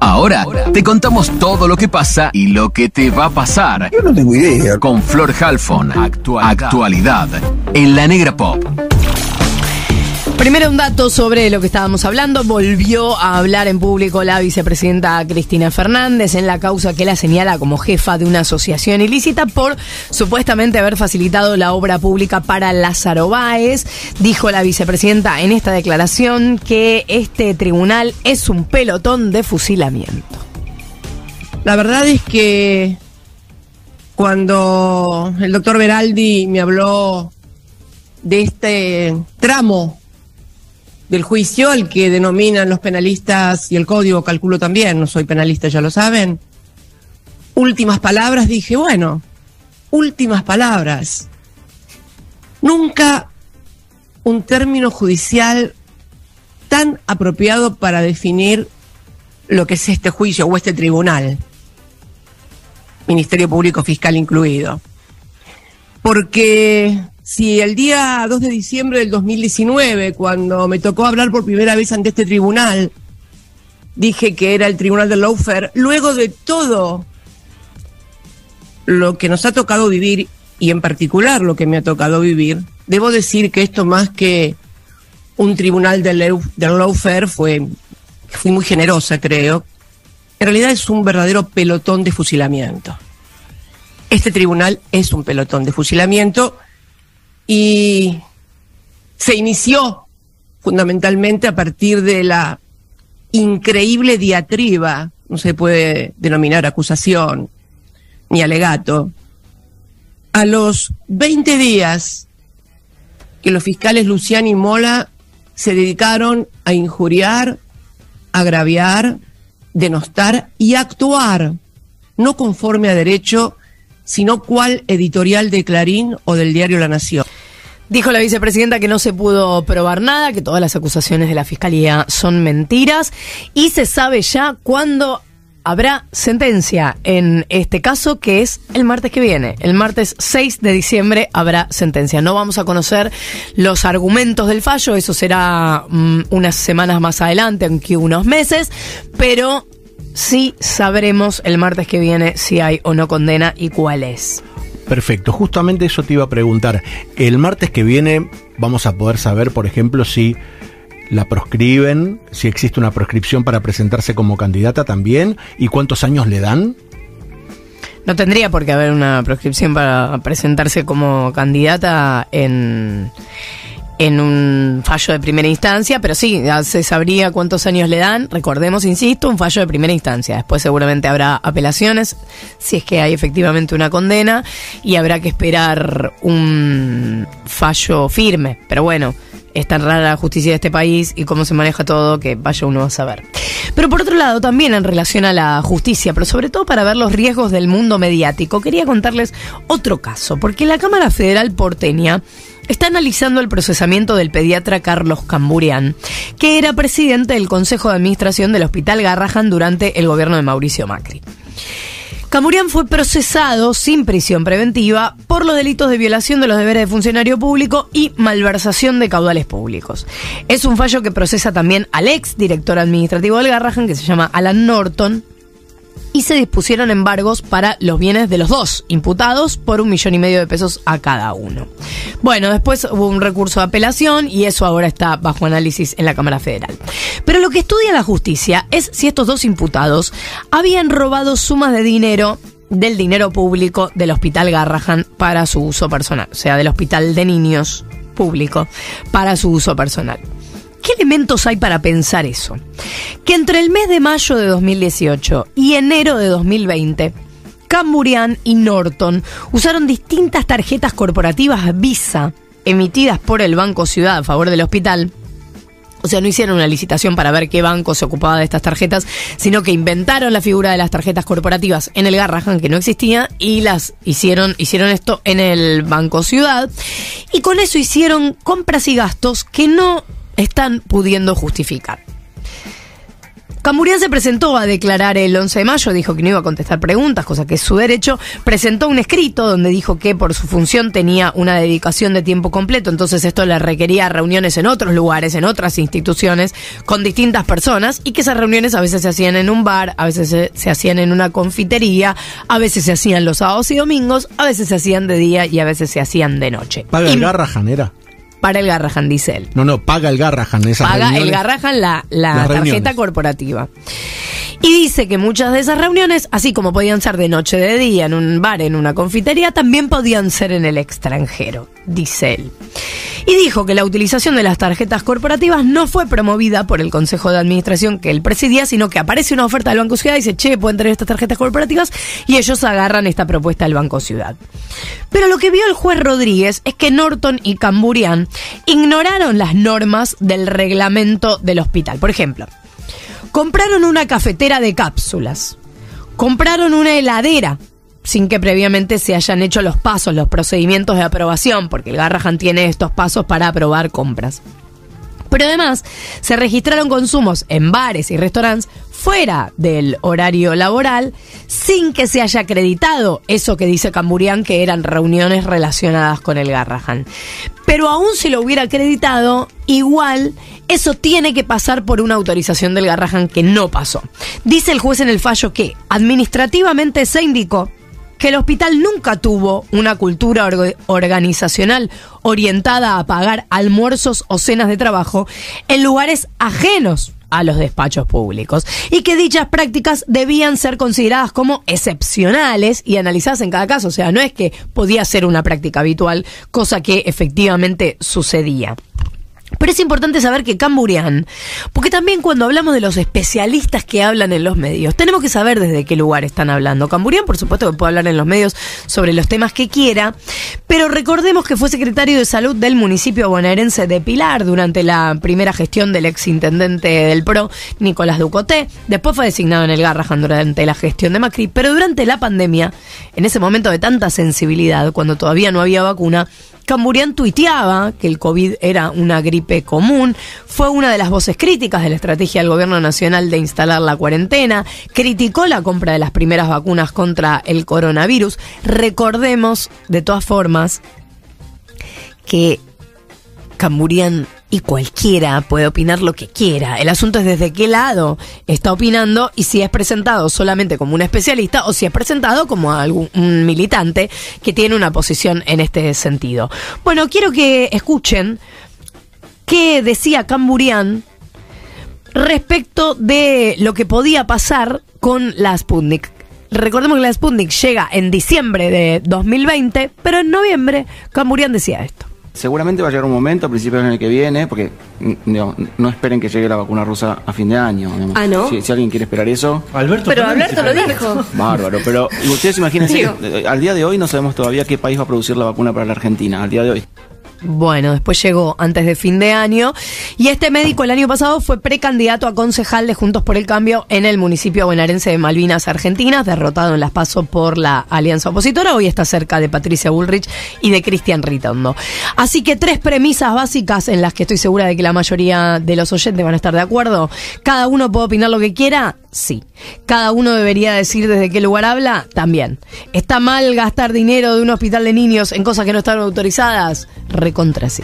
Ahora te contamos todo lo que pasa y lo que te va a pasar. Yo no tengo idea. Con Flor Halfon, actualidad, en la Negra Pop. Primero un dato sobre lo que estábamos hablando. Volvió a hablar en público la vicepresidenta Cristina Fernández en la causa que la señala como jefa de una asociación ilícita por supuestamente haber facilitado la obra pública para Lázaro Báez. Dijo la vicepresidenta en esta declaración que este tribunal es un pelotón de fusilamiento. La verdad es que cuando el doctor Beraldi me habló de este tramo del juicio al que denominan los penalistas y el código, calculo también, no soy penalista, ya lo saben. Últimas palabras, dije, bueno, últimas palabras. Nunca un término judicial tan apropiado para definir lo que es este juicio o este tribunal, Ministerio Público Fiscal incluido. Porque si el día 2 de diciembre del 2019, cuando me tocó hablar por primera vez ante este tribunal, dije que era el tribunal del lawfare, luego de todo lo que nos ha tocado vivir, y en particular lo que me ha tocado vivir, debo decir que esto más que un tribunal del, del fue, fui muy generosa, creo, en realidad es un verdadero pelotón de fusilamiento. Este tribunal es un pelotón de fusilamiento y se inició fundamentalmente a partir de la increíble diatriba, no se puede denominar acusación ni alegato, a los 20 días que los fiscales Luciani y Mola se dedicaron a injuriar, agraviar, denostar y actuar, no conforme a derecho, sino cual editorial de Clarín o del diario La Nación. Dijo la vicepresidenta que no se pudo probar nada, que todas las acusaciones de la fiscalía son mentiras y se sabe ya cuándo habrá sentencia en este caso que es el martes que viene. El martes 6 de diciembre habrá sentencia. No vamos a conocer los argumentos del fallo, eso será mm, unas semanas más adelante, aunque unos meses, pero sí sabremos el martes que viene si hay o no condena y cuál es. Perfecto, justamente eso te iba a preguntar. El martes que viene vamos a poder saber, por ejemplo, si la proscriben, si existe una proscripción para presentarse como candidata también y cuántos años le dan. No tendría por qué haber una proscripción para presentarse como candidata en en un fallo de primera instancia, pero sí, se sabría cuántos años le dan. Recordemos, insisto, un fallo de primera instancia. Después seguramente habrá apelaciones, si es que hay efectivamente una condena, y habrá que esperar un fallo firme. Pero bueno, es tan rara la justicia de este país y cómo se maneja todo que vaya uno a saber. Pero por otro lado, también en relación a la justicia, pero sobre todo para ver los riesgos del mundo mediático, quería contarles otro caso, porque la Cámara Federal porteña está analizando el procesamiento del pediatra Carlos Camburian, que era presidente del Consejo de Administración del Hospital Garrahan durante el gobierno de Mauricio Macri. Camburian fue procesado sin prisión preventiva por los delitos de violación de los deberes de funcionario público y malversación de caudales públicos. Es un fallo que procesa también al ex director administrativo del Garrahan, que se llama Alan Norton, y se dispusieron embargos para los bienes de los dos imputados por un millón y medio de pesos a cada uno. Bueno, después hubo un recurso de apelación y eso ahora está bajo análisis en la Cámara Federal. Pero lo que estudia la justicia es si estos dos imputados habían robado sumas de dinero del dinero público del Hospital Garrahan para su uso personal, o sea, del Hospital de Niños público para su uso personal. ¿Qué elementos hay para pensar eso? Que entre el mes de mayo de 2018 y enero de 2020, Camburian y Norton usaron distintas tarjetas corporativas Visa emitidas por el Banco Ciudad a favor del hospital. O sea, no hicieron una licitación para ver qué banco se ocupaba de estas tarjetas, sino que inventaron la figura de las tarjetas corporativas en el Garrahan, que no existía, y las hicieron, hicieron esto en el Banco Ciudad. Y con eso hicieron compras y gastos que no están pudiendo justificar. Camburian se presentó a declarar el 11 de mayo, dijo que no iba a contestar preguntas, cosa que es su derecho. Presentó un escrito donde dijo que por su función tenía una dedicación de tiempo completo, entonces esto le requería reuniones en otros lugares, en otras instituciones, con distintas personas, y que esas reuniones a veces se hacían en un bar, a veces se, se hacían en una confitería, a veces se hacían los sábados y domingos, a veces se hacían de día y a veces se hacían de noche. ¿Paga Y el Garrahan, era? Para el Garrahan, dice él No, no, paga el Garrahan esas paga el. Garrahan la, la tarjeta reuniones. corporativa. Y dice que muchas de esas reuniones, así como podían ser de noche de día en un bar, en una confitería, también podían ser en el extranjero, dice él. Y dijo que la utilización de las tarjetas corporativas no fue promovida por el Consejo de Administración que él presidía, sino que aparece una oferta del Banco Ciudad y dice, che, pueden tener estas tarjetas corporativas, y ellos agarran esta propuesta del Banco Ciudad. Pero lo que vio el juez Rodríguez es que Norton y Camburian ignoraron las normas del reglamento del hospital. Por ejemplo, compraron una cafetera de cápsulas, compraron una heladera sin que previamente se hayan hecho los pasos, los procedimientos de aprobación, porque el Garrahan tiene estos pasos para aprobar compras. Pero además se registraron consumos en bares y restaurantes fuera del horario laboral sin que se haya acreditado eso que dice Camburian que eran reuniones relacionadas con el Garrahan. Pero aún si lo hubiera acreditado, igual eso tiene que pasar por una autorización del Garrahan que no pasó. Dice el juez en el fallo que administrativamente se indicó que el hospital nunca tuvo una cultura orga- organizacional orientada a pagar almuerzos o cenas de trabajo en lugares ajenos a los despachos públicos y que dichas prácticas debían ser consideradas como excepcionales y analizadas en cada caso, o sea, no es que podía ser una práctica habitual, cosa que efectivamente sucedía. Pero es importante saber que Camburian, porque también cuando hablamos de los especialistas que hablan en los medios, tenemos que saber desde qué lugar están hablando. Camburian, por supuesto, que puede hablar en los medios sobre los temas que quiera, pero recordemos que fue secretario de salud del municipio bonaerense de Pilar durante la primera gestión del exintendente del PRO, Nicolás Ducoté. Después fue designado en el Garrahan durante la gestión de Macri, pero durante la pandemia, en ese momento de tanta sensibilidad, cuando todavía no había vacuna, Camburian tuiteaba que el COVID era una gripe común, fue una de las voces críticas de la estrategia del gobierno nacional de instalar la cuarentena, criticó la compra de las primeras vacunas contra el coronavirus. Recordemos, de todas formas, que Camburian y cualquiera puede opinar lo que quiera. El asunto es desde qué lado está opinando y si es presentado solamente como un especialista o si es presentado como algún militante que tiene una posición en este sentido. Bueno, quiero que escuchen qué decía Camburian respecto de lo que podía pasar con la Sputnik. Recordemos que la Sputnik llega en diciembre de 2020, pero en noviembre Camburian decía esto. Seguramente va a llegar un momento a principios del año que viene, porque digo, no esperen que llegue la vacuna rusa a fin de año. digamos. Ah, ¿no? Si, si alguien quiere esperar eso, Alberto Pero Fernández Alberto lo dijo. bárbaro. Pero ustedes imagínense que eh, al día de hoy no sabemos todavía qué país va a producir la vacuna para la Argentina. Al día de hoy. Bueno, después llegó antes de fin de año y este médico el año pasado fue precandidato a concejal de Juntos por el Cambio en el municipio bonaerense de Malvinas, Argentinas, derrotado en las pasos por la alianza opositora. Hoy está cerca de Patricia Bullrich y de Cristian Ritondo. Así que tres premisas básicas en las que estoy segura de que la mayoría de los oyentes van a estar de acuerdo. Cada uno puede opinar lo que quiera, sí. Cada uno debería decir desde qué lugar habla, también. ¿Está mal gastar dinero de un hospital de niños en cosas que no están autorizadas? Recontra sí.